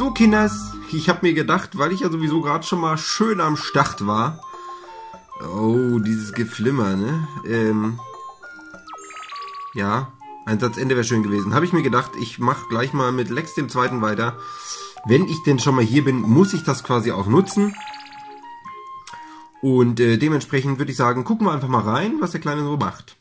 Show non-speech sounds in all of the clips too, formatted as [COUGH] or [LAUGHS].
So, Kinders, ich habe mir gedacht, weil ich ja sowieso gerade schon mal schön am Start war. Oh, dieses Geflimmer, ne? Ähm, ja, Einsatzende wäre schön gewesen. Habe ich mir gedacht, ich mache gleich mal mit Lex dem Zweiten weiter. Wenn ich denn schon mal hier bin, muss ich das quasi auch nutzen. Und äh, dementsprechend würde ich sagen, gucken wir einfach mal rein, was der Kleine so macht.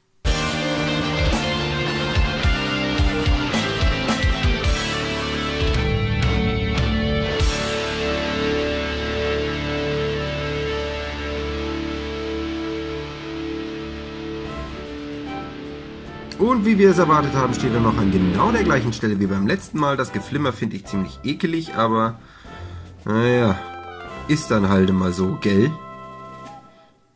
Und wie wir es erwartet haben, steht er noch an genau der gleichen Stelle wie beim letzten Mal. Das Geflimmer finde ich ziemlich ekelig, aber naja, ist dann halt immer so, gell?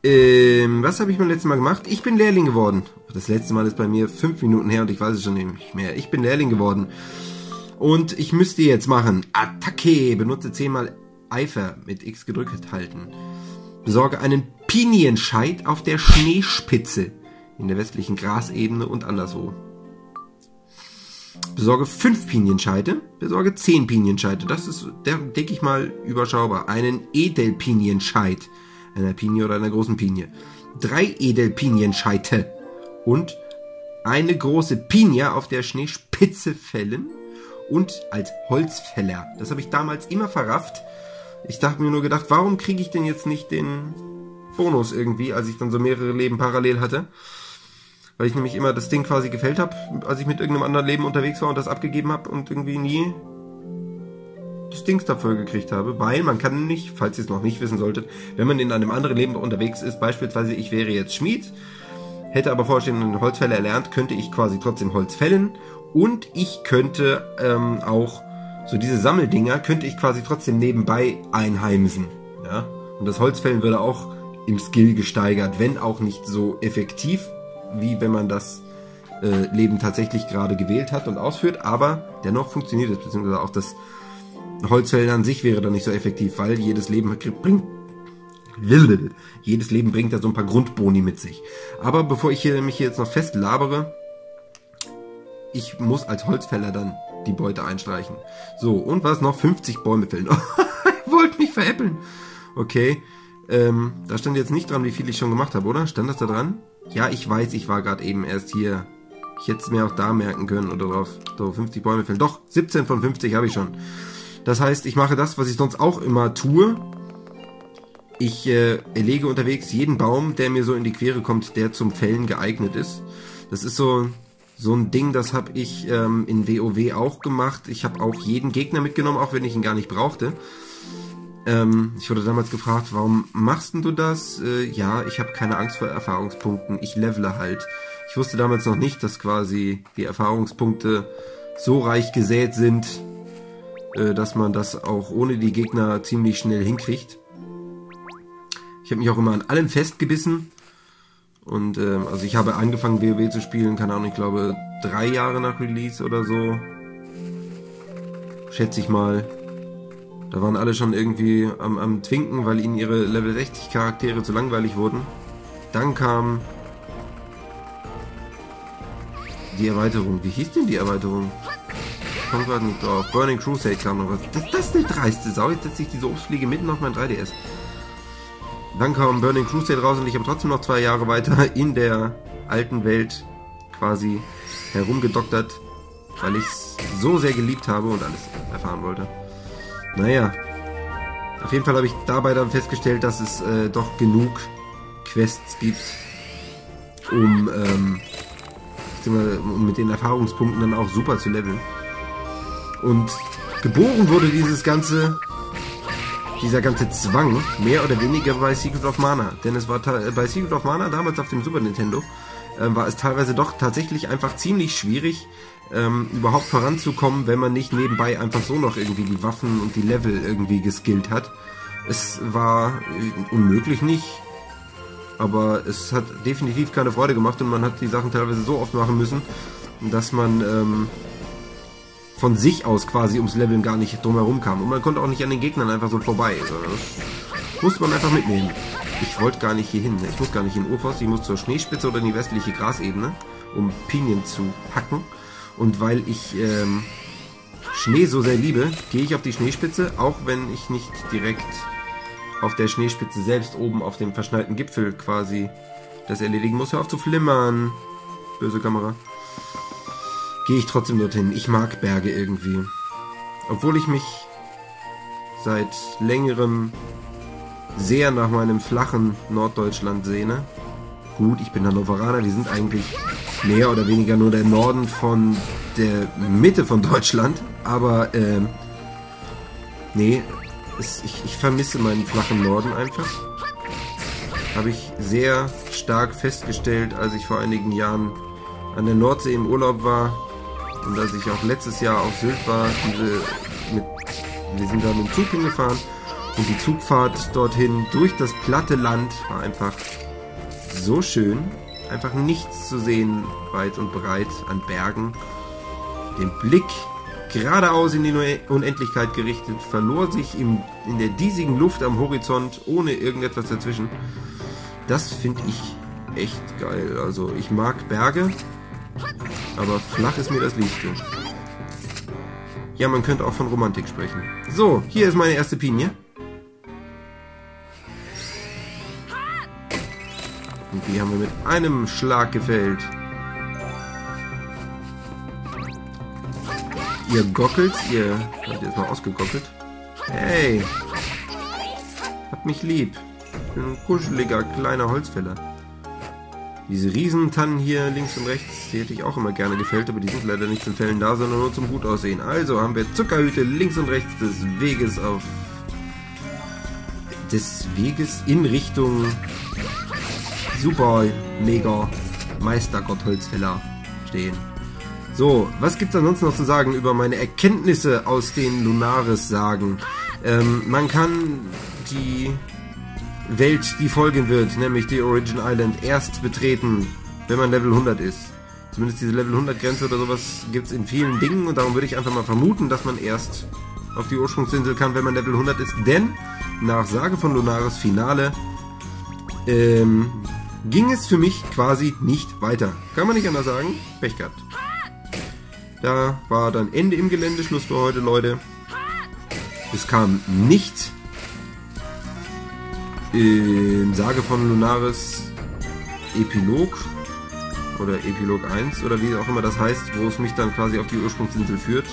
Ähm, was habe ich beim letzten Mal gemacht? Ich bin Lehrling geworden. Das letzte Mal ist bei mir fünf Minuten her und ich weiß es schon nicht mehr. Ich bin Lehrling geworden. Und ich müsste jetzt machen. Attacke. Benutze zehnmal Eifer mit X gedrückt halten. Besorge einen Pinienscheit auf der Schneespitze in der westlichen Grasebene und anderswo. Besorge fünf Pinienscheite, besorge zehn Pinienscheite. Das ist, denke ich mal, überschaubar. Einen Edelpinienscheit, einer Pinie oder einer großen Pinie. Drei Edelpinienscheite und eine große Pinie auf der Schneespitze fällen und als Holzfäller. Das habe ich damals immer verrafft. Ich dachte mir nur gedacht, warum kriege ich denn jetzt nicht den Bonus irgendwie, als ich dann so mehrere Leben parallel hatte? Weil ich nämlich immer das Ding quasi gefällt habe, als ich mit irgendeinem anderen Leben unterwegs war und das abgegeben habe und irgendwie nie das Dings dafür gekriegt habe, weil man kann nicht, falls ihr es noch nicht wissen solltet, wenn man in einem anderen Leben unterwegs ist, beispielsweise ich wäre jetzt Schmied, hätte aber vorher schon einen Holzfäller erlernt, könnte ich quasi trotzdem Holz fällen und ich könnte ähm, auch so diese Sammeldinger könnte ich quasi trotzdem nebenbei einheimsen, ja, und das Holzfällen würde auch im Skill gesteigert, wenn auch nicht so effektiv, wie wenn man das äh, Leben tatsächlich gerade gewählt hat und ausführt, aber dennoch funktioniert es, beziehungsweise auch das Holzfällen an sich wäre dann nicht so effektiv, weil jedes Leben bringt [LAUGHS] jedes Leben bringt da so ein paar Grundboni mit sich. Aber bevor ich hier, mich hier jetzt noch festlabere, ich muss als Holzfäller dann die Beute einstreichen. So, und was noch? 50 Bäume fällen. [LAUGHS] ich wollte mich veräppeln. Okay, ähm, da stand jetzt nicht dran, wie viel ich schon gemacht habe, oder? Stand das da dran? Ja, ich weiß, ich war gerade eben erst hier. Ich hätte es mir auch da merken können oder drauf. So, 50 Bäume fällen. Doch, 17 von 50 habe ich schon. Das heißt, ich mache das, was ich sonst auch immer tue. Ich äh, erlege unterwegs jeden Baum, der mir so in die Quere kommt, der zum Fällen geeignet ist. Das ist so, so ein Ding, das habe ich ähm, in WoW auch gemacht. Ich habe auch jeden Gegner mitgenommen, auch wenn ich ihn gar nicht brauchte. Ähm, ich wurde damals gefragt, warum machst du das? Äh, ja, ich habe keine Angst vor Erfahrungspunkten, ich levele halt. Ich wusste damals noch nicht, dass quasi die Erfahrungspunkte so reich gesät sind, äh, dass man das auch ohne die Gegner ziemlich schnell hinkriegt. Ich habe mich auch immer an allem festgebissen. Und ähm, also ich habe angefangen WoW zu spielen, keine Ahnung, ich glaube drei Jahre nach Release oder so. Schätze ich mal. Da waren alle schon irgendwie am, am Twinken, weil ihnen ihre Level 60 Charaktere zu langweilig wurden. Dann kam die Erweiterung. Wie hieß denn die Erweiterung? Ich komme gerade nicht drauf. Burning Crusade kam noch was. Das, das ist eine dreiste Sau. Jetzt setze ich diese Obstfliege mitten auf mein 3DS. Dann kam Burning Crusade raus und ich habe trotzdem noch zwei Jahre weiter in der alten Welt quasi herumgedoktert, weil ich es so sehr geliebt habe und alles erfahren wollte. Naja. Auf jeden Fall habe ich dabei dann festgestellt, dass es äh, doch genug Quests gibt, um, ähm, um mit den Erfahrungspunkten dann auch super zu leveln. Und geboren wurde dieses ganze, dieser ganze Zwang mehr oder weniger bei Secret of Mana. Denn es war bei Secret of Mana damals auf dem Super Nintendo äh, war es teilweise doch tatsächlich einfach ziemlich schwierig, ähm, überhaupt voranzukommen, wenn man nicht nebenbei einfach so noch irgendwie die Waffen und die Level irgendwie geskillt hat. Es war äh, unmöglich nicht, aber es hat definitiv keine Freude gemacht und man hat die Sachen teilweise so oft machen müssen, dass man ähm, von sich aus quasi ums Leveln gar nicht drumherum kam. Und man konnte auch nicht an den Gegnern einfach so vorbei. Also das musste man einfach mitnehmen. Ich wollte gar nicht hier hin. Ich muss gar nicht in Urfass. Ich muss zur Schneespitze oder in die westliche Grasebene, um Pinien zu hacken. Und weil ich ähm, Schnee so sehr liebe, gehe ich auf die Schneespitze, auch wenn ich nicht direkt auf der Schneespitze selbst oben auf dem verschneiten Gipfel quasi das erledigen muss. Hör auf zu flimmern. Böse Kamera. Gehe ich trotzdem dorthin. Ich mag Berge irgendwie. Obwohl ich mich seit längerem sehr nach meinem flachen Norddeutschland sehne. Gut, ich bin Hannoveraner, die sind eigentlich mehr oder weniger nur der Norden von der Mitte von Deutschland. Aber, ähm, nee, es, ich, ich vermisse meinen flachen Norden einfach. Habe ich sehr stark festgestellt, als ich vor einigen Jahren an der Nordsee im Urlaub war und als ich auch letztes Jahr auf Sylt war. Diese mit, wir sind da mit dem Zug hingefahren und die Zugfahrt dorthin durch das platte Land war einfach so schön. Einfach nichts zu sehen, weit und breit an Bergen. Den Blick geradeaus in die Unendlichkeit gerichtet, verlor sich im, in der diesigen Luft am Horizont, ohne irgendetwas dazwischen. Das finde ich echt geil. Also ich mag Berge, aber flach ist mir das Liebste. Ja, man könnte auch von Romantik sprechen. So, hier ist meine erste Pinie. Und die haben wir mit einem Schlag gefällt. Ihr gockelt, ihr habt jetzt mal ausgegockelt. Hey! Habt mich lieb. Ich bin ein kuscheliger kleiner Holzfäller. Diese Riesentannen hier links und rechts, die hätte ich auch immer gerne gefällt, aber die sind leider nicht zum Fällen da, sondern nur zum gut aussehen. Also haben wir Zuckerhüte links und rechts des Weges auf des Weges in Richtung Super Mega Meistergott Holzfäller stehen. So, was gibt's ansonsten noch zu sagen über meine Erkenntnisse aus den Lunaris-Sagen? Ähm, man kann die Welt, die folgen wird, nämlich die Origin Island, erst betreten, wenn man Level 100 ist. Zumindest diese Level 100 Grenze oder sowas gibt's in vielen Dingen und darum würde ich einfach mal vermuten, dass man erst auf die Ursprungsinsel kann, wenn man Level 100 ist, denn nach Sage von Lunaris Finale ähm, ging es für mich quasi nicht weiter. Kann man nicht anders sagen. Pech gehabt. Da war dann Ende im Gelände, Schluss für heute, Leute. Es kam nicht im Sage von Lunaris Epilog oder Epilog 1 oder wie auch immer das heißt, wo es mich dann quasi auf die Ursprungsinsel führt,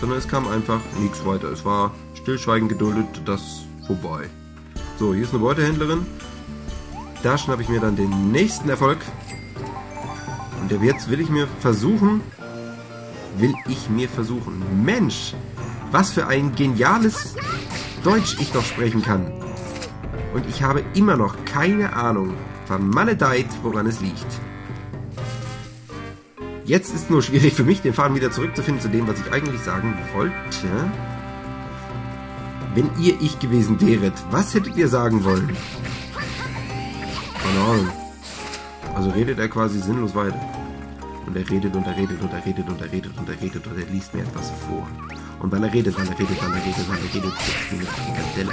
sondern es kam einfach nichts weiter. Es war stillschweigend geduldet, das vorbei. So, hier ist eine Beutehändlerin. Da schnappe ich mir dann den nächsten Erfolg. Und jetzt will ich mir versuchen, will ich mir versuchen. Mensch, was für ein geniales Deutsch ich doch sprechen kann. Und ich habe immer noch keine Ahnung, vermaledeit, woran es liegt. Jetzt ist nur schwierig für mich, den Faden wieder zurückzufinden zu dem, was ich eigentlich sagen wollte. Wenn ihr ich gewesen wäret, was hättet ihr sagen wollen? Keine Ahnung. Also redet er quasi sinnlos weiter. Und er redet und er redet und er redet und er redet und er redet und er liest mir etwas vor. Und weil er redet, weil er redet, weil er redet, weil er redet, sitzt mir eine Frikadelle.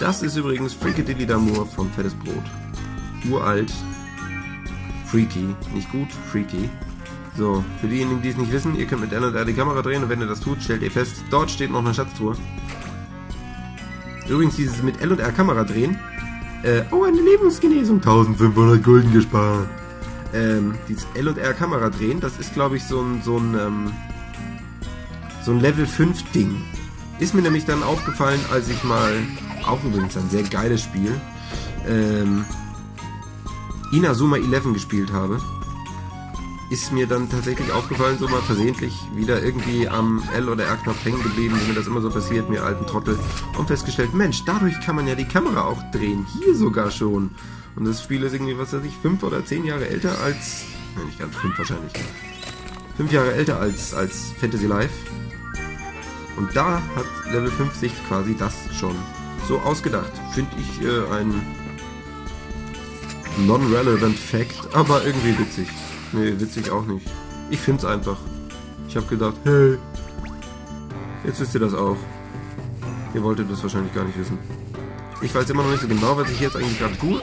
Das ist übrigens Frikadilly d'Amour von Fettes Brot. Uralt. Freaky. Nicht gut, freaky. So, für diejenigen, die es nicht wissen, ihr könnt mit L und R die Kamera drehen und wenn ihr das tut, stellt ihr fest, dort steht noch eine Schatztruhe. Übrigens, dieses mit L und R Kamera drehen. Äh, oh, eine Lebensgenesung. 1500 Gulden gespart ähm, dieses L und R Kamera drehen, das ist glaube ich so ein, so ein, ähm, so ein Level 5 Ding. Ist mir nämlich dann aufgefallen, als ich mal, auch übrigens ein sehr geiles Spiel, ähm, Inazuma 11 gespielt habe, ist mir dann tatsächlich aufgefallen, so mal versehentlich wieder irgendwie am L- oder R-Knopf hängen geblieben, wie mir das immer so passiert, mir alten Trottel, und festgestellt, Mensch, dadurch kann man ja die Kamera auch drehen, hier sogar schon. Und das Spiel ist irgendwie, was weiß ich, fünf oder zehn Jahre älter als. Nein, nicht ganz fünf wahrscheinlich. Fünf Jahre älter als, als Fantasy Life. Und da hat Level 5 sich quasi das schon so ausgedacht. Finde ich äh, ein non-relevant Fact, aber irgendwie witzig. Nee, witzig auch nicht. Ich finde es einfach. Ich habe gedacht, hey, jetzt wisst ihr das auch. Ihr wolltet das wahrscheinlich gar nicht wissen. Ich weiß immer noch nicht so genau, was ich jetzt eigentlich gerade tue.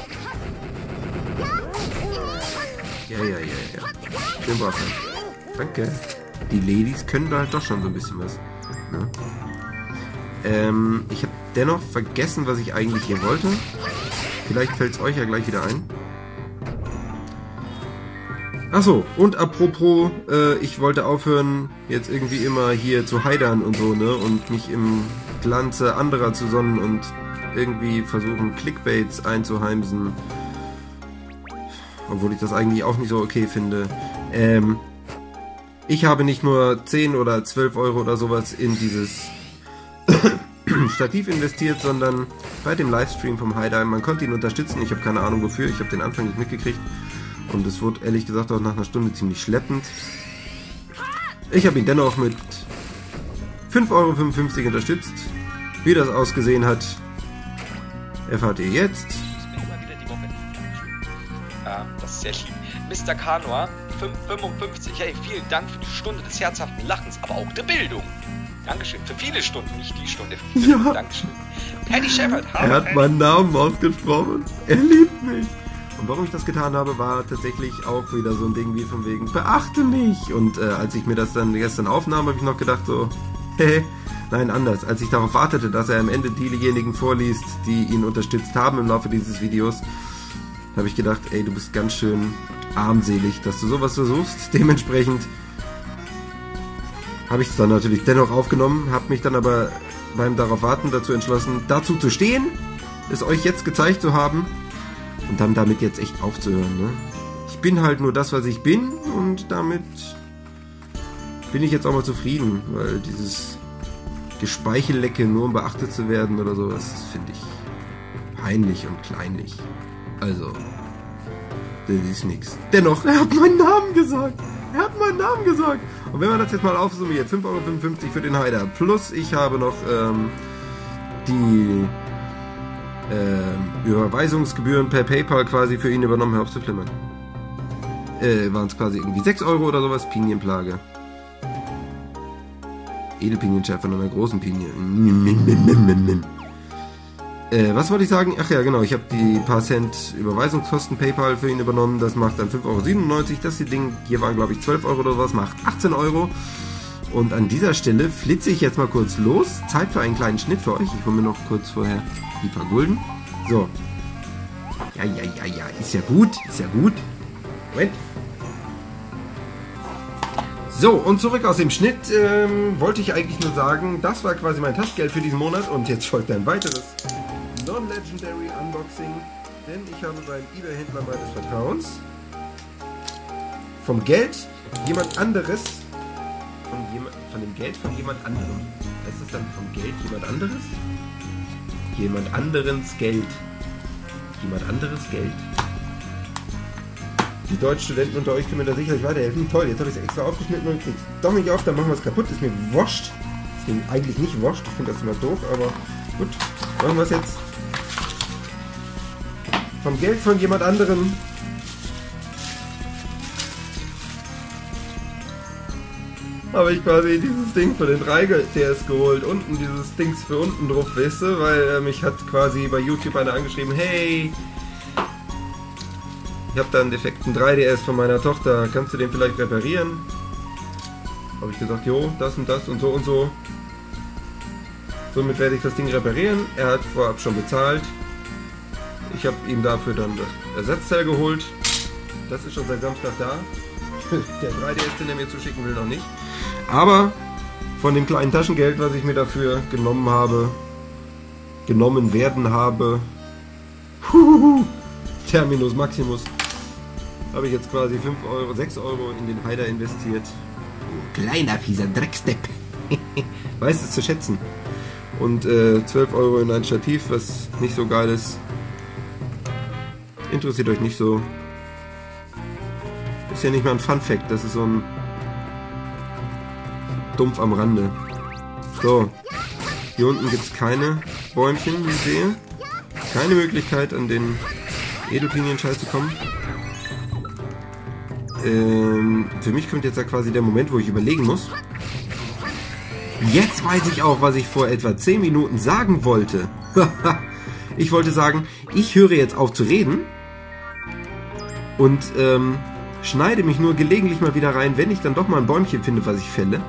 Ja, ja, ja, ja. Schön brav. Danke. die Ladies können da halt doch schon so ein bisschen was. Ne? Ähm, ich habe dennoch vergessen, was ich eigentlich hier wollte. Vielleicht fällt es euch ja gleich wieder ein. Achso, und apropos, äh, ich wollte aufhören, jetzt irgendwie immer hier zu heidern und so, ne? Und mich im Glanze anderer zu sonnen und irgendwie versuchen, Clickbaits einzuheimsen. Obwohl ich das eigentlich auch nicht so okay finde. Ähm, ich habe nicht nur 10 oder 12 Euro oder sowas in dieses [COUGHS] Stativ investiert, sondern bei dem Livestream vom Heidheim, man konnte ihn unterstützen, ich habe keine Ahnung wofür, ich habe den Anfang nicht mitgekriegt. Und es wurde ehrlich gesagt auch nach einer Stunde ziemlich schleppend. Ich habe ihn dennoch mit 5,55 Euro unterstützt. Wie das ausgesehen hat, erfahrt ihr jetzt. Ja, das ist sehr lieb. Mr. Kanua, 55. Hey, vielen Dank für die Stunde des herzhaften Lachens, aber auch der Bildung. Dankeschön. Für viele Stunden, nicht die Stunde. Ja. Dankeschön. Paddy Shepard, Er hat meinen Namen ausgesprochen. Er liebt mich. Und warum ich das getan habe, war tatsächlich auch wieder so ein Ding wie von wegen, beachte mich. Und äh, als ich mir das dann gestern aufnahm, habe ich noch gedacht so, [LAUGHS] hä, nein, anders. Als ich darauf wartete, dass er am Ende diejenigen vorliest, die ihn unterstützt haben im Laufe dieses Videos, habe ich gedacht, ey, du bist ganz schön armselig, dass du sowas versuchst. [LAUGHS] Dementsprechend habe ich es dann natürlich dennoch aufgenommen, habe mich dann aber beim darauf warten dazu entschlossen, dazu zu stehen, es euch jetzt gezeigt zu haben und dann damit jetzt echt aufzuhören. Ne? Ich bin halt nur das, was ich bin und damit bin ich jetzt auch mal zufrieden, weil dieses Gespeichelecke nur um beachtet zu werden oder sowas, finde ich peinlich und kleinlich. Also, das ist nichts. Dennoch, er hat meinen Namen gesagt. Er hat meinen Namen gesagt. Und wenn man das jetzt mal aufsummiert, 5,55 Euro für den Heider, plus ich habe noch ähm, die äh, Überweisungsgebühren per PayPal quasi für ihn übernommen, hör auf zu flimmern. Äh, waren es quasi irgendwie 6 Euro oder sowas, Pinienplage. Edelpinienschärfe von einer großen Pinie. Äh, was wollte ich sagen? Ach ja, genau, ich habe die paar Cent Überweisungskosten PayPal für ihn übernommen. Das macht dann 5,97 Euro. Das Ding hier waren, glaube ich, 12 Euro oder sowas, macht 18 Euro. Und an dieser Stelle flitze ich jetzt mal kurz los. Zeit für einen kleinen Schnitt für euch. Ich hole mir noch kurz vorher die paar Gulden. So. Ja, ja, ja, ja. Ist ja gut. Ist ja gut. Moment. So, und zurück aus dem Schnitt ähm, wollte ich eigentlich nur sagen, das war quasi mein Taschengeld für diesen Monat und jetzt folgt ein weiteres Non-Legendary Unboxing, denn ich habe beim eBay-Händler meines Vertrauens vom Geld jemand anderes, von, jemand, von dem Geld von jemand anderem, heißt das dann vom Geld jemand anderes? Jemand anderes Geld. Jemand anderes Geld. Die Deutschstudenten unter euch können mir da sicherlich weiterhelfen. Toll, jetzt habe ich es extra aufgeschnitten und krieg's doch nicht auf, dann machen wir es kaputt. Ist mir wurscht. Ist mir eigentlich nicht wurscht, ich finde das immer doof, aber gut, machen wir es jetzt. Vom Geld von jemand anderem. Habe ich quasi dieses Ding für den 3DS geholt. Unten dieses Dings für unten drauf, weißt du? Weil äh, mich hat quasi bei YouTube einer angeschrieben, hey, ich habe da einen defekten 3DS von meiner Tochter, kannst du den vielleicht reparieren? Habe ich gesagt, jo, das und das und so und so. Somit werde ich das Ding reparieren. Er hat vorab schon bezahlt. Ich habe ihm dafür dann das Ersatzteil geholt. Das ist schon seit Samstag da. [LAUGHS] Der 3DS, den er mir zuschicken will, noch nicht. Aber von dem kleinen Taschengeld, was ich mir dafür genommen habe, genommen werden habe, Terminus Maximus, habe ich jetzt quasi 5 Euro, 6 Euro in den Heider investiert. Oh, kleiner fieser Dreckstepp. [LAUGHS] Weiß es zu schätzen. Und äh, 12 Euro in ein Stativ, was nicht so geil ist. Interessiert euch nicht so. Ist ja nicht mal ein Fun Fact, das ist so ein dumpf am Rande. So. Hier unten gibt es keine Bäumchen, wie ich sehe. Keine Möglichkeit, an den Edelpinienschall zu kommen. Ähm, für mich kommt jetzt ja quasi der Moment, wo ich überlegen muss. Jetzt weiß ich auch, was ich vor etwa 10 Minuten sagen wollte. [LAUGHS] ich wollte sagen, ich höre jetzt auf zu reden und ähm, schneide mich nur gelegentlich mal wieder rein, wenn ich dann doch mal ein Bäumchen finde, was ich fälle.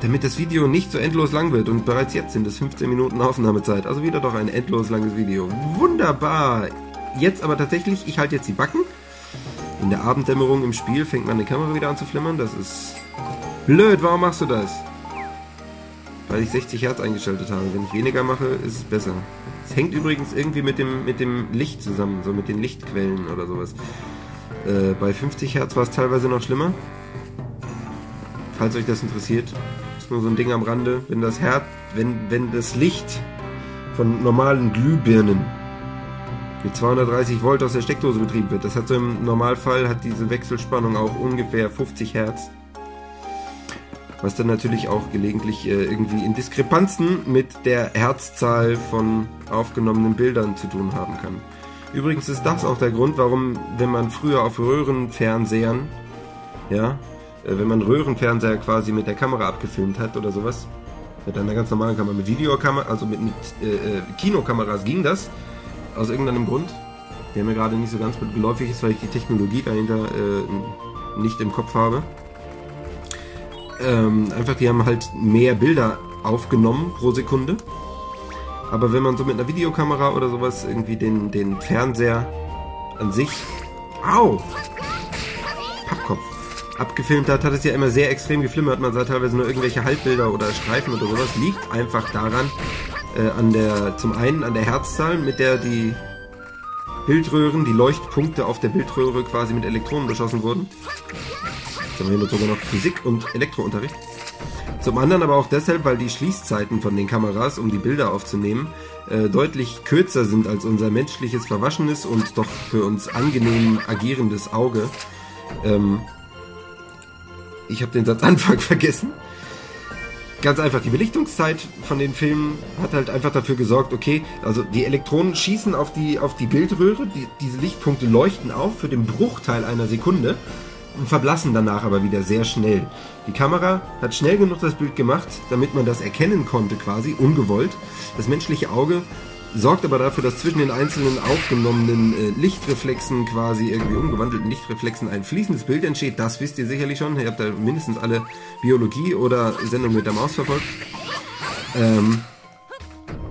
Damit das Video nicht so endlos lang wird. Und bereits jetzt sind es 15 Minuten Aufnahmezeit. Also wieder doch ein endlos langes Video. Wunderbar. Jetzt aber tatsächlich, ich halte jetzt die Backen. In der Abenddämmerung im Spiel fängt meine Kamera wieder an zu flimmern. Das ist blöd. Warum machst du das? Weil ich 60 Hertz eingeschaltet habe. Wenn ich weniger mache, ist es besser. Es hängt übrigens irgendwie mit dem, mit dem Licht zusammen. So mit den Lichtquellen oder sowas. Äh, bei 50 Hertz war es teilweise noch schlimmer. Falls euch das interessiert. Nur so ein Ding am Rande. Wenn das Herz, wenn, wenn das Licht von normalen Glühbirnen mit 230 Volt aus der Steckdose betrieben wird. Das hat so im Normalfall hat diese Wechselspannung auch ungefähr 50 Hertz. Was dann natürlich auch gelegentlich äh, irgendwie in Diskrepanzen mit der Herzzahl von aufgenommenen Bildern zu tun haben kann. Übrigens ist das auch der Grund, warum, wenn man früher auf Röhrenfernsehern, ja, wenn man Röhrenfernseher quasi mit der Kamera abgefilmt hat oder sowas, mit einer ganz normalen Kamera, mit Videokamera, also mit, mit äh, äh Kinokameras ging das, aus irgendeinem Grund, der mir gerade nicht so ganz geläufig ist, weil ich die Technologie dahinter äh, nicht im Kopf habe. Ähm, einfach, die haben halt mehr Bilder aufgenommen pro Sekunde. Aber wenn man so mit einer Videokamera oder sowas irgendwie den, den Fernseher an sich. Au! Pappkopf. Abgefilmt hat, hat es ja immer sehr extrem geflimmert. Man sah teilweise nur irgendwelche Halbbilder oder Streifen oder sowas. Liegt einfach daran, äh, an der, zum einen an der Herzzahl, mit der die Bildröhren, die Leuchtpunkte auf der Bildröhre quasi mit Elektronen beschossen wurden. Jetzt haben wir hier sogar noch Physik- und Elektrounterricht. Zum anderen aber auch deshalb, weil die Schließzeiten von den Kameras, um die Bilder aufzunehmen, äh, deutlich kürzer sind als unser menschliches verwaschenes und doch für uns angenehm agierendes Auge. Ähm, ich habe den Satzanfang [LAUGHS] vergessen. Ganz einfach, die Belichtungszeit von den Filmen hat halt einfach dafür gesorgt, okay, also die Elektronen schießen auf die, auf die Bildröhre, die, diese Lichtpunkte leuchten auf für den Bruchteil einer Sekunde und verblassen danach aber wieder sehr schnell. Die Kamera hat schnell genug das Bild gemacht, damit man das erkennen konnte quasi, ungewollt. Das menschliche Auge sorgt aber dafür, dass zwischen den einzelnen aufgenommenen äh, Lichtreflexen, quasi irgendwie umgewandelten Lichtreflexen, ein fließendes Bild entsteht. Das wisst ihr sicherlich schon. Ihr habt da mindestens alle Biologie oder Sendung mit der Maus verfolgt. Ähm,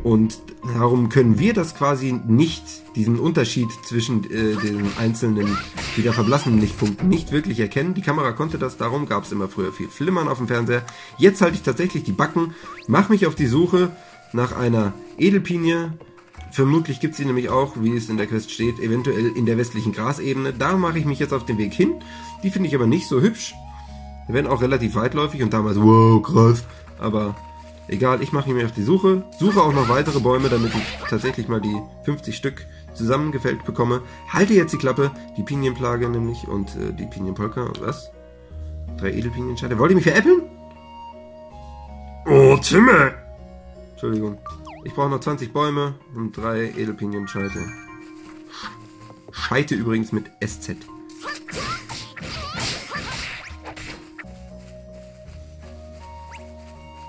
und darum können wir das quasi nicht, diesen Unterschied zwischen äh, den einzelnen wieder verblassenen Lichtpunkten nicht wirklich erkennen. Die Kamera konnte das, darum gab es immer früher viel Flimmern auf dem Fernseher. Jetzt halte ich tatsächlich die Backen, mache mich auf die Suche nach einer Edelpinie. Vermutlich gibt es sie nämlich auch, wie es in der Quest steht, eventuell in der westlichen Grasebene. Da mache ich mich jetzt auf den Weg hin. Die finde ich aber nicht so hübsch. Wenn auch relativ weitläufig und damals, wow, krass. Aber egal, ich mache mich auf die Suche. Suche auch noch weitere Bäume, damit ich tatsächlich mal die 50 Stück zusammengefällt bekomme. Halte jetzt die Klappe, die Pinienplage nämlich und äh, die Pinienpolka. Was? Drei Edelpinienscheide. Wollt ihr mich veräppeln? Oh, Zimmer! Entschuldigung. Ich brauche noch 20 Bäume und drei Edelpinienscheite. Scheite übrigens mit SZ.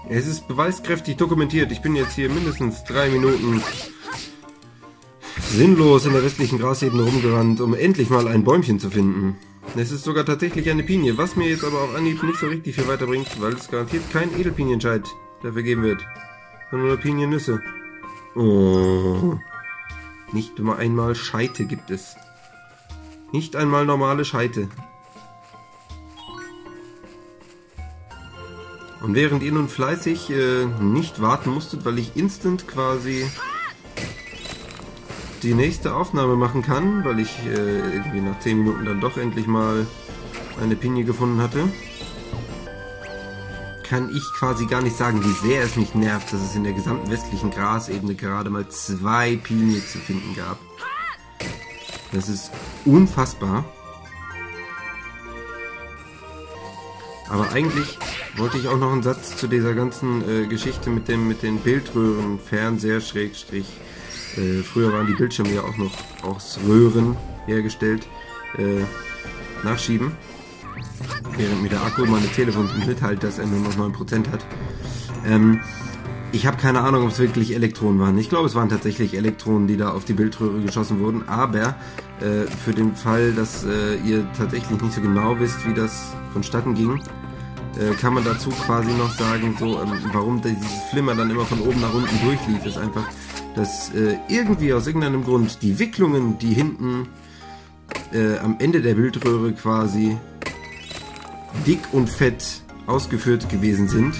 Es ist beweiskräftig dokumentiert. Ich bin jetzt hier mindestens drei Minuten sinnlos in der restlichen Grasebene rumgerannt, um endlich mal ein Bäumchen zu finden. Es ist sogar tatsächlich eine Pinie, was mir jetzt aber auf Anhieb nicht so richtig viel weiterbringt, weil es garantiert kein Edelpinienscheid dafür geben wird sondern nur Piniennüsse. Oh. Nicht nur einmal Scheite gibt es. Nicht einmal normale Scheite. Und während ihr nun fleißig äh, nicht warten musstet, weil ich instant quasi die nächste Aufnahme machen kann, weil ich äh, irgendwie nach 10 Minuten dann doch endlich mal eine Pinie gefunden hatte, kann ich quasi gar nicht sagen, wie sehr es mich nervt, dass es in der gesamten westlichen Grasebene gerade mal zwei Pinien zu finden gab. Das ist unfassbar. Aber eigentlich wollte ich auch noch einen Satz zu dieser ganzen äh, Geschichte mit dem mit den Bildröhren, Fernseher, Schrägstrich. Äh, früher waren die Bildschirme ja auch noch aus Röhren hergestellt, äh, nachschieben während mir der Akku meines Telefons mitteilt, dass er nur noch 9% hat. Ähm, Ich habe keine Ahnung, ob es wirklich Elektronen waren. Ich glaube, es waren tatsächlich Elektronen, die da auf die Bildröhre geschossen wurden. Aber äh, für den Fall, dass äh, ihr tatsächlich nicht so genau wisst, wie das vonstatten ging, äh, kann man dazu quasi noch sagen, so ähm, warum dieses Flimmer dann immer von oben nach unten durchlief, ist einfach, dass äh, irgendwie aus irgendeinem Grund die Wicklungen, die hinten äh, am Ende der Bildröhre quasi dick und fett ausgeführt gewesen sind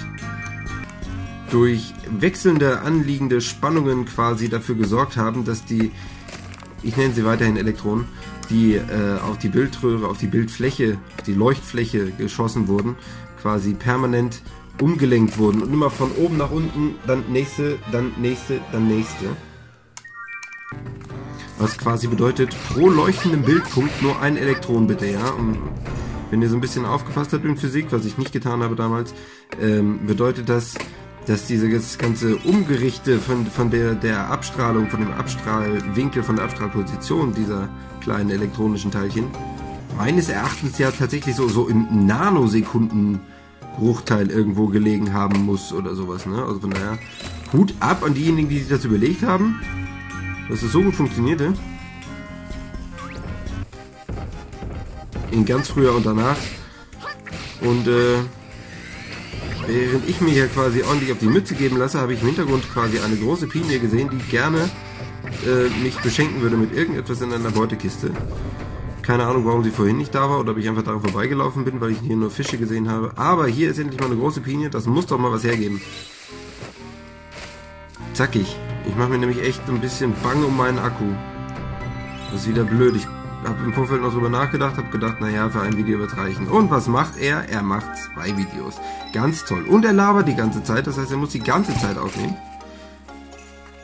durch wechselnde anliegende Spannungen quasi dafür gesorgt haben, dass die, ich nenne sie weiterhin Elektronen, die äh, auf die Bildröhre, auf die Bildfläche, die Leuchtfläche geschossen wurden, quasi permanent umgelenkt wurden und immer von oben nach unten, dann nächste, dann nächste, dann nächste. Was quasi bedeutet, pro leuchtendem Bildpunkt nur ein Elektron bitte, ja. Und wenn ihr so ein bisschen aufgepasst habt in Physik, was ich nicht getan habe damals, ähm, bedeutet das, dass dieses ganze Umgerichte von, von der, der Abstrahlung, von dem Abstrahlwinkel, von der Abstrahlposition dieser kleinen elektronischen Teilchen meines Erachtens ja tatsächlich so, so im Nanosekundenbruchteil irgendwo gelegen haben muss oder sowas. Ne? Also von daher Hut ab an diejenigen, die sich das überlegt haben, dass es so gut funktionierte. In ganz früher und danach. Und äh, Während ich mir hier quasi ordentlich auf die Mütze geben lasse, habe ich im Hintergrund quasi eine große Pinie gesehen, die gerne äh, mich beschenken würde mit irgendetwas in einer Beutekiste. Keine Ahnung, warum sie vorhin nicht da war oder ob ich einfach daran vorbeigelaufen bin, weil ich hier nur Fische gesehen habe. Aber hier ist endlich mal eine große Pinie, das muss doch mal was hergeben. Zackig. Ich mache mir nämlich echt ein bisschen Bang um meinen Akku. Das ist wieder blöd. Ich habe im Vorfeld noch drüber nachgedacht, habe gedacht, naja, für ein Video wird reichen. Und was macht er? Er macht zwei Videos. Ganz toll. Und er labert die ganze Zeit, das heißt, er muss die ganze Zeit aufnehmen.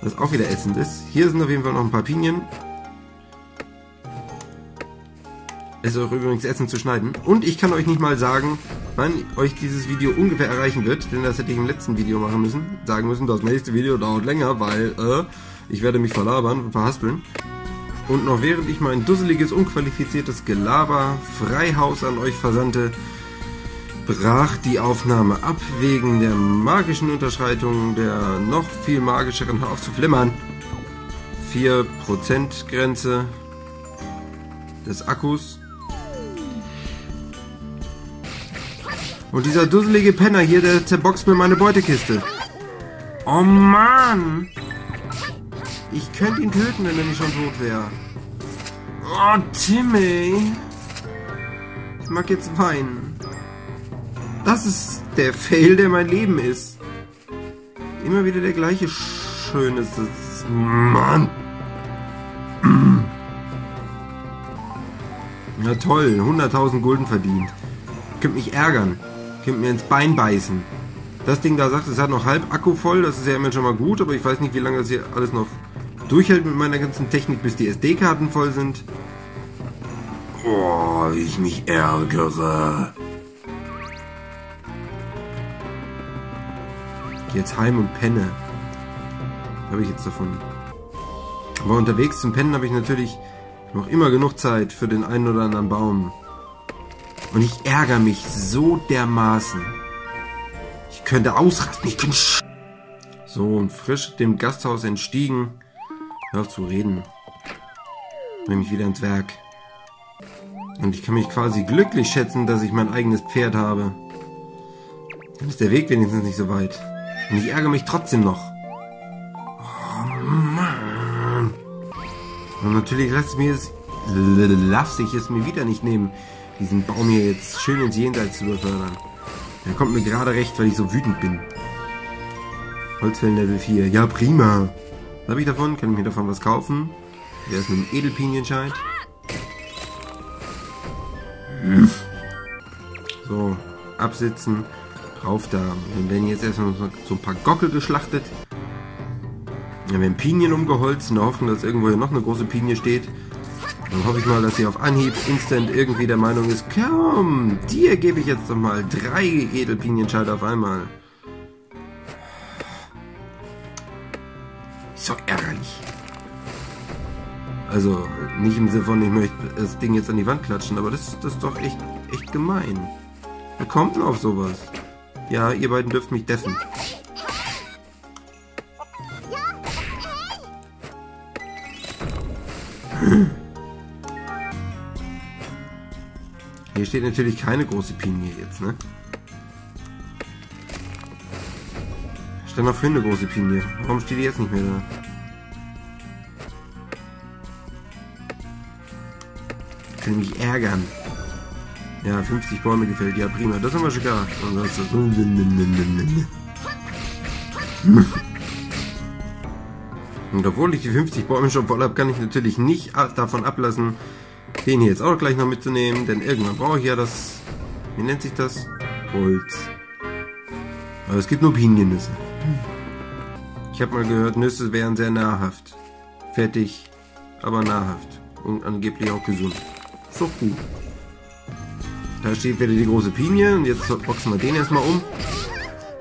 Was auch wieder ätzend ist. Hier sind auf jeden Fall noch ein paar Pinien. Es ist auch übrigens ätzend zu schneiden. Und ich kann euch nicht mal sagen, wann euch dieses Video ungefähr erreichen wird, denn das hätte ich im letzten Video machen müssen. Sagen müssen, das nächste Video dauert länger, weil äh, ich werde mich verlabern und verhaspeln. Und noch während ich mein dusseliges, unqualifiziertes Gelaber Freihaus an euch versandte, brach die Aufnahme ab wegen der magischen Unterschreitung der noch viel magischeren Hör auf zu flimmern 4% Grenze des Akkus. Und dieser dusselige Penner hier, der zerboxt mir meine Beutekiste. Oh Mann! Ich könnte ihn töten, wenn er nicht schon tot wäre. Oh, Timmy. Ich mag jetzt weinen. Das ist der Fail, der mein Leben ist. Immer wieder der gleiche schöne... Mann. Na toll, 100.000 Gulden verdient. Könnt mich ärgern. Könnt mir ins Bein beißen. Das Ding da sagt, es hat noch halb Akku voll. Das ist ja immer schon mal gut, aber ich weiß nicht, wie lange das hier alles noch durchhält mit meiner ganzen Technik, bis die SD-Karten voll sind. Boah, wie ich mich ärgere. Ich geh jetzt heim und penne. Habe ich jetzt davon. Aber unterwegs zum Pennen habe ich natürlich noch immer genug Zeit für den einen oder anderen Baum. Und ich ärgere mich so dermaßen. Ich könnte ausrasten, ich könnte... So, und frisch dem Gasthaus entstiegen, Hör auf zu reden. Nämlich wieder ins Werk. Und ich kann mich quasi glücklich schätzen, dass ich mein eigenes Pferd habe. Dann ist der Weg wenigstens nicht so weit. Und ich ärgere mich trotzdem noch. Oh Mann. Und natürlich lasse mir es, lasse ich es mir wieder nicht nehmen, diesen Baum hier jetzt schön ins Jenseits zu befördern. Er kommt mir gerade recht, weil ich so wütend bin. Holzfällen Level 4. Ja, prima. Was habe ich davon? Kann ich mir davon was kaufen? Der ist mit einem Edelpinienschein. So, absitzen, drauf da. Dann werden jetzt erstmal so ein paar Gockel geschlachtet. Dann werden Pinien umgeholzt in der Hoffnung, dass irgendwo hier noch eine große Pinie steht. Dann hoffe ich mal, dass sie auf Anhieb instant irgendwie der Meinung ist, komm, dir gebe ich jetzt noch mal drei Edelpinienscheide auf einmal. Also nicht im Sinne von, ich möchte das Ding jetzt an die Wand klatschen, aber das, das ist doch echt, echt gemein. Wer kommt denn auf sowas? Ja, ihr beiden dürft mich dessen. Hier steht natürlich keine große Pinie jetzt, ne? Stand noch für eine große Pinie. Warum steht die jetzt nicht mehr da? Kann mich ärgern. Ja, 50 Bäume gefällt. Ja, prima. Das haben wir schon gehabt. Und das ist. Und obwohl ich die 50 Bäume schon voll habe, kann ich natürlich nicht davon ablassen, den hier jetzt auch gleich noch mitzunehmen, denn irgendwann brauche ich ja das, wie nennt sich das? Holz. Aber es gibt nur Piniennüsse. Ich habe mal gehört, Nüsse wären sehr nahrhaft. Fettig, aber nahrhaft. Und angeblich auch gesund. Gut. Da steht wieder die große Pinie und jetzt boxen wir den erstmal um.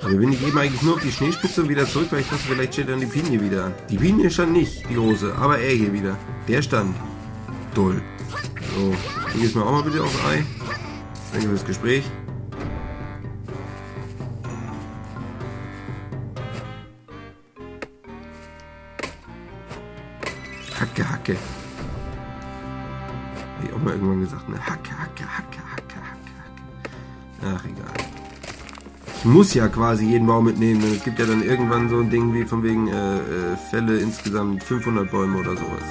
Also bin ich eben eigentlich nur auf die Schneespitze und wieder zurück, weil ich dachte, vielleicht steht dann die Pinie wieder. Die Pinie stand nicht, die große, aber er hier wieder. Der stand. Toll. So, du gehst mir auch mal bitte aufs Ei. Danke fürs Gespräch. Hacke, Hacke. Auch mal irgendwann gesagt, ne? Hacke, Hacke, Hacke, Hacke, Hacke, Hacke. Ach, egal ich muss ja quasi jeden Baum mitnehmen, denn es gibt ja dann irgendwann so ein Ding wie von wegen äh, äh, Fälle insgesamt 500 Bäume oder sowas.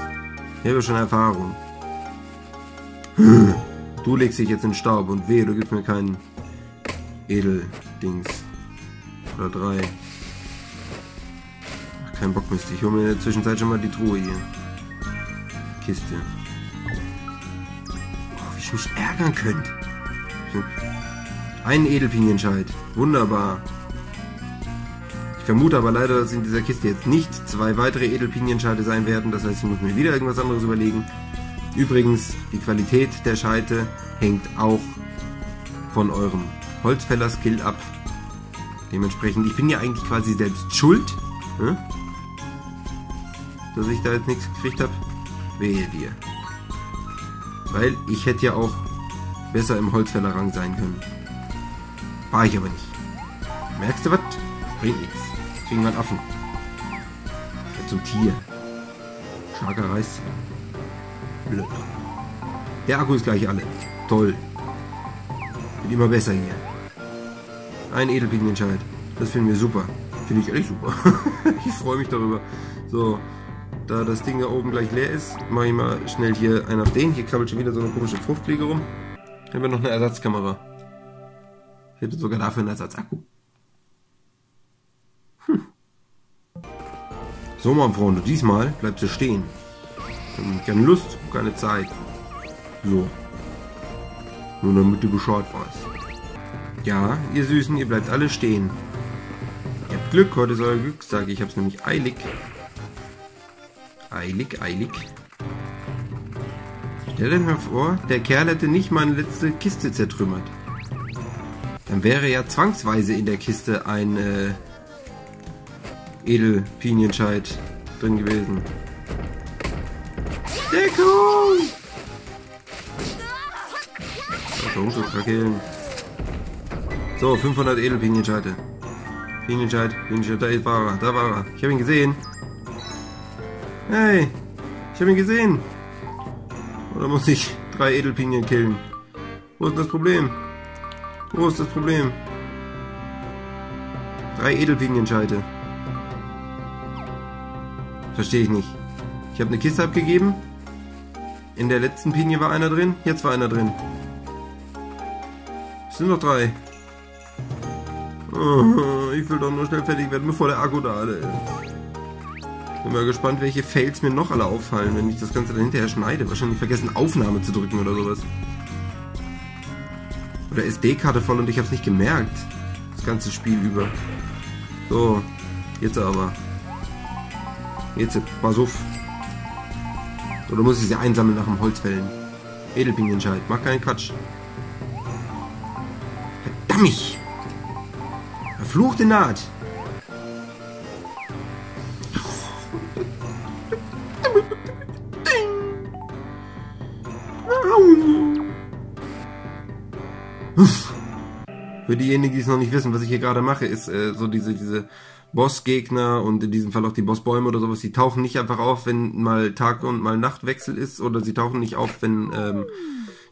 Ich habe schon Erfahrung. Du legst dich jetzt in Staub und weh, du gibst mir keinen Edeldings. Oder drei. Ach, kein Bock Mist. Ich hole mir in der Zwischenzeit schon mal die Truhe hier. Kiste. Mich ärgern könnte. Ein Edelpinienscheid. Wunderbar. Ich vermute aber leider, dass in dieser Kiste jetzt nicht zwei weitere Edelpinienscheide sein werden. Das heißt, ich muss mir wieder irgendwas anderes überlegen. Übrigens, die Qualität der Scheite hängt auch von eurem Holzfäller-Skill ab. Dementsprechend, ich bin ja eigentlich quasi selbst schuld, ne? dass ich da jetzt nichts gekriegt habe. Wehe dir. Weil ich hätte ja auch besser im Holzfällerrang sein können. War ich aber nicht. Merkst du was? Bringt nichts. Kriegen wir einen Affen. Jetzt zum Tier. Starker Reis. Blöd. Der Akku ist gleich alle. Toll. Wird immer besser hier. Ein Edelpigmentscheid. Das finden wir super. Finde ich ehrlich super. [LAUGHS] ich freue mich darüber. So, da das Ding da oben gleich leer ist, mache ich mal schnell hier einen auf den. Hier krabbelt schon wieder so eine komische Fruchtfliege rum. Dann haben wir noch eine Ersatzkamera. Ich hätte sogar dafür einen Ersatzakku. Hm. So, mein Freunde, diesmal bleibt sie stehen. Keine Lust, keine Zeit. So. Nur damit du Bescheid weißt. Ja, ihr Süßen, ihr bleibt alle stehen. Ihr habt Glück, heute ist euer Glückstag. Ich hab's nämlich eilig. Eilig, eilig. Stell dir mal vor, der Kerl hätte nicht meine letzte Kiste zertrümmert. Dann wäre ja zwangsweise in der Kiste ein äh, Edelpinienscheid drin gewesen. Deckung! Warum so Krakelen? So, 500 Edelpinienscheide. Pinienscheid, Pinienscheid, da war er, da war er. Ich habe ihn gesehen. Hey, ich habe ihn gesehen. Oder muss ich drei Edelpinien killen? Wo ist das Problem? Wo ist das Problem? Drei Edelpinienscheite. Verstehe ich nicht. Ich habe eine Kiste abgegeben. In der letzten Pinie war einer drin. Jetzt war einer drin. Es sind noch drei. Oh, ich will doch nur schnell fertig werden, bevor der Akku da ist. Bin mal gespannt, welche Fails mir noch alle auffallen, wenn ich das Ganze dann hinterher schneide. Wahrscheinlich vergessen, Aufnahme zu drücken oder sowas. Oder SD-Karte voll und ich habe es nicht gemerkt. Das ganze Spiel über. So, jetzt aber. Jetzt, pass auf. Oder muss ich sie einsammeln nach dem Holzfällen? Edelpinienscheid, mach keinen Quatsch. Verdammt! Verfluchte Naht! Für diejenigen, die es noch nicht wissen, was ich hier gerade mache, ist äh, so diese, diese Bossgegner und in diesem Fall auch die Bossbäume oder sowas, die tauchen nicht einfach auf, wenn mal Tag und mal Nachtwechsel ist oder sie tauchen nicht auf, wenn ähm,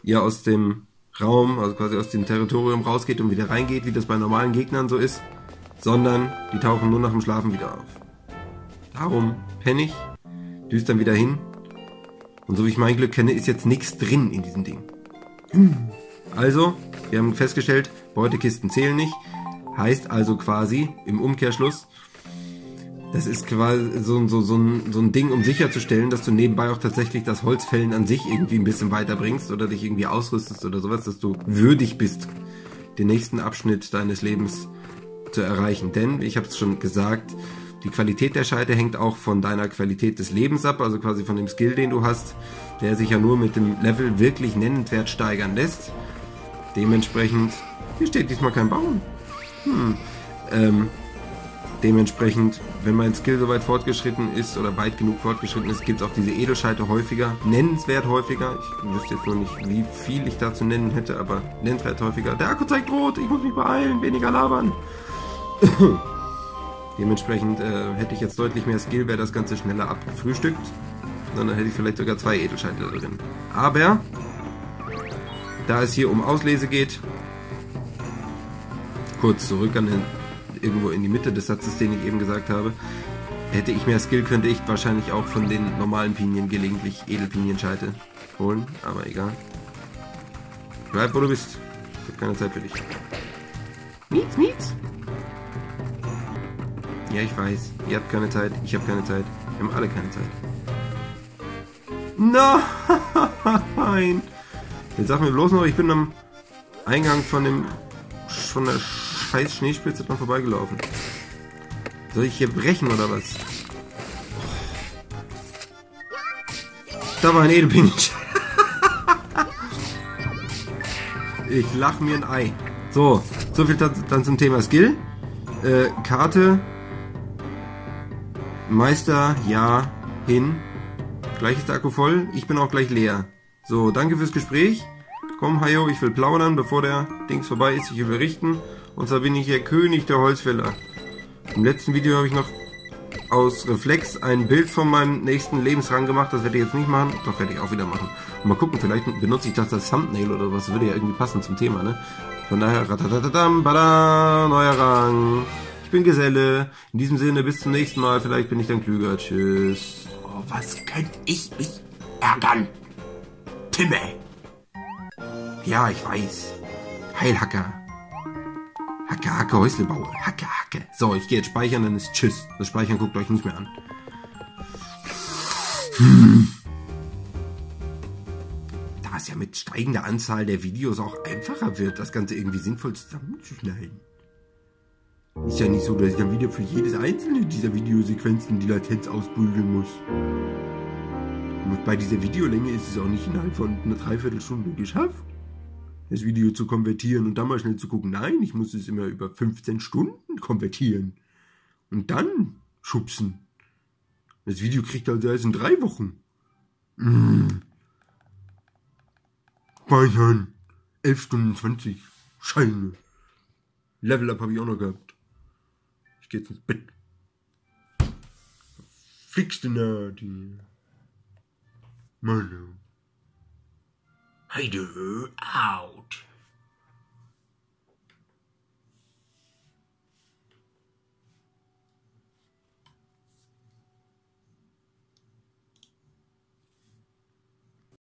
ihr aus dem Raum, also quasi aus dem Territorium rausgeht und wieder reingeht, wie das bei normalen Gegnern so ist, sondern die tauchen nur nach dem Schlafen wieder auf. Darum penne ich, düst dann wieder hin und so wie ich mein Glück kenne, ist jetzt nichts drin in diesem Ding. Also, wir haben festgestellt, Beutekisten zählen nicht. Heißt also quasi im Umkehrschluss, das ist quasi so, so, so, ein, so ein Ding, um sicherzustellen, dass du nebenbei auch tatsächlich das Holzfällen an sich irgendwie ein bisschen weiterbringst oder dich irgendwie ausrüstest oder sowas, dass du würdig bist, den nächsten Abschnitt deines Lebens zu erreichen. Denn, ich habe es schon gesagt, die Qualität der Scheite hängt auch von deiner Qualität des Lebens ab, also quasi von dem Skill, den du hast, der sich ja nur mit dem Level wirklich nennenswert steigern lässt. Dementsprechend, hier steht diesmal kein Baum. Hm. Ähm, dementsprechend, wenn mein Skill soweit fortgeschritten ist oder weit genug fortgeschritten ist, gibt es auch diese Edelscheite häufiger, nennenswert häufiger. Ich wüsste jetzt noch nicht, wie viel ich da zu nennen hätte, aber nennenswert häufiger. Der Akku zeigt rot, ich muss mich beeilen, weniger labern. [LAUGHS] Dementsprechend äh, hätte ich jetzt deutlich mehr Skill, wäre das Ganze schneller abgefrühstückt. Dann hätte ich vielleicht sogar zwei Edelscheite drin. Aber, da es hier um Auslese geht, kurz zurück an den, irgendwo in die Mitte des Satzes, den ich eben gesagt habe. Hätte ich mehr Skill, könnte ich wahrscheinlich auch von den normalen Pinien gelegentlich Edelpinienscheite holen, aber egal. Bleib, wo du bist. Ich habe keine Zeit für dich. Mietz, mietz. Ja, ich weiß. Ihr habt keine Zeit, ich habe keine Zeit. Wir haben alle keine Zeit. Nein! Jetzt sag mir bloß noch, ich bin am Eingang von dem von der scheiß Schneespitze dran vorbeigelaufen. Soll ich hier brechen oder was? Da war ein Edelpinch. [LAUGHS] ich lach mir ein Ei. So, so viel dann zum Thema Skill. Äh, Karte. Meister, ja, hin. Gleich ist der Akku voll. Ich bin auch gleich leer. So, danke fürs Gespräch. Komm, Hayo, ich will plaudern, bevor der Dings vorbei ist. Ich will berichten. Und zwar bin ich hier König der Holzfäller. Im letzten Video habe ich noch aus Reflex ein Bild von meinem nächsten Lebensrang gemacht. Das werde ich jetzt nicht machen. Doch, werde ich auch wieder machen. Mal gucken, vielleicht benutze ich das als Thumbnail oder was. Das würde ja irgendwie passen zum Thema, ne? Von daher, ratatatatam, bada, neuer Rang. Ich bin Geselle. In diesem Sinne, bis zum nächsten Mal. Vielleicht bin ich dann klüger. Tschüss. Oh, was könnte ich mich ärgern? Timme. Ja, ich weiß. Heilhacker. Hacke, Hacke, Häuslebauer. Hacke, Hacke. So, ich gehe jetzt speichern, dann ist Tschüss. Das Speichern guckt euch nicht mehr an. Hm. Da es ja mit steigender Anzahl der Videos auch einfacher wird, das Ganze irgendwie sinnvoll zusammenzuschneiden. Ist ja nicht so, dass ich dann wieder für jedes einzelne dieser Videosequenzen die Latenz ausbügeln muss. Und bei dieser Videolänge ist es auch nicht innerhalb von einer Dreiviertelstunde geschafft das Video zu konvertieren und dann mal schnell zu gucken, nein, ich muss es immer über 15 Stunden konvertieren. Und dann schubsen. Das Video kriegt also erst in drei Wochen. Mmh. Speichern. 11 Stunden 20. Scheine. Level Up habe ich auch noch gehabt. Ich gehe jetzt ins Bett. Fixte Nadi. Meine. Heide out.